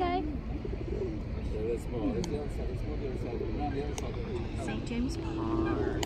okay? St. James Park.